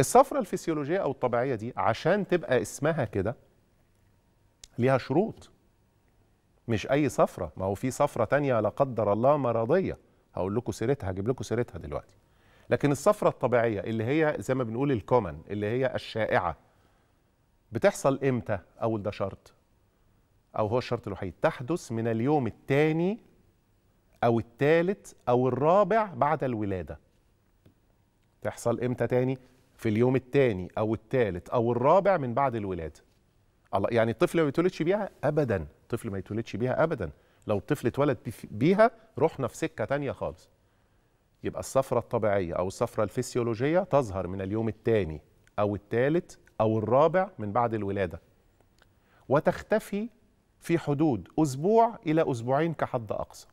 الصفرة الفسيولوجية أو الطبيعية دي عشان تبقى اسمها كده ليها شروط. مش أي صفرة. ما هو في صفرة تانية لا قدر الله مرضية. هقول لكم سيرتها هجيب لكم سيرتها دلوقتي. لكن الصفرة الطبيعية اللي هي زي ما بنقول الكومن اللي هي الشائعة بتحصل إمتى؟ أول ده شرط. أو هو الشرط الوحيد. تحدث من اليوم الثاني أو الثالث أو الرابع بعد الولادة. تحصل إمتى تاني؟ في اليوم الثاني أو الثالث أو الرابع من بعد الولادة. الله يعني الطفل ما يتولدش بيها ابدا. الطفل ما يتولدش بيها ابدا. لو الطفل اتولد بيها رحنا في سكة تانية خالص. يبقى الصفرة الطبيعية أو الصفرة الفسيولوجية تظهر من اليوم الثاني أو الثالث أو الرابع من بعد الولادة. وتختفي في حدود أسبوع إلى أسبوعين كحد أقصى.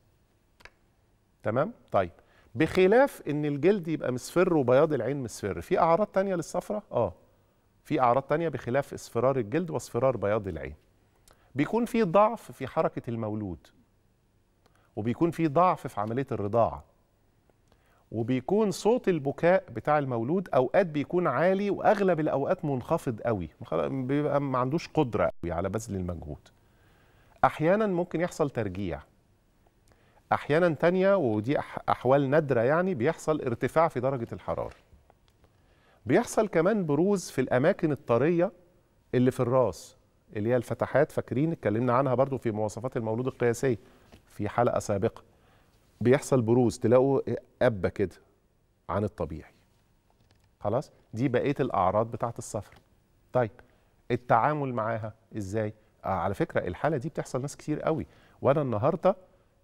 تمام؟ طيب. بخلاف إن الجلد يبقى مصفر وبياض العين مصفر. في أعراض تانية للصفرة؟ آه. في أعراض تانية بخلاف اصفرار الجلد واصفرار بياض العين. بيكون في ضعف في حركة المولود وبيكون في ضعف في عملية الرضاعة وبيكون صوت البكاء بتاع المولود أوقات بيكون عالي وأغلب الأوقات منخفض قوي بيبقى ما عندوش قدرة قوي على بذل المجهود. أحيانا ممكن يحصل ترجيع. أحيانا تانية ودي أحوال نادرة يعني بيحصل ارتفاع في درجة الحرارة. بيحصل كمان بروز في الأماكن الطرية اللي في الراس اللي هي الفتحات فاكرين اتكلمنا عنها برضو في مواصفات المولود القياسية في حلقة سابقة. بيحصل بروز تلاقوا أبة كده عن الطبيعي. خلاص؟ دي بقية الأعراض بتاعة الصفر طيب التعامل معاها إزاي؟ آه على فكرة الحالة دي بتحصل ناس كتير قوي. وأنا النهارده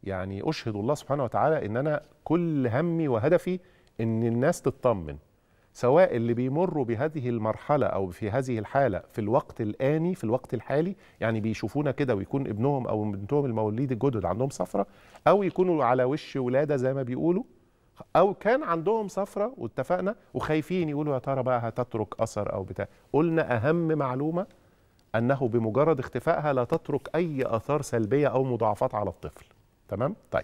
يعني أشهد الله سبحانه وتعالى إن أنا كل همي وهدفي إن الناس تطمن. سواء اللي بيمروا بهذه المرحلة أو في هذه الحالة في الوقت الآني في الوقت الحالي يعني بيشوفونا كده ويكون ابنهم أو بنتهم المواليد الجدد عندهم صفرة أو يكونوا على وش ولادة زي ما بيقولوا أو كان عندهم صفرة واتفقنا وخايفين يقولوا يا ترى بقى هتترك أثر أو بتاع. قلنا أهم معلومة أنه بمجرد اختفائها لا تترك أي آثار سلبية أو مضاعفات على الطفل. تمام؟ طيب.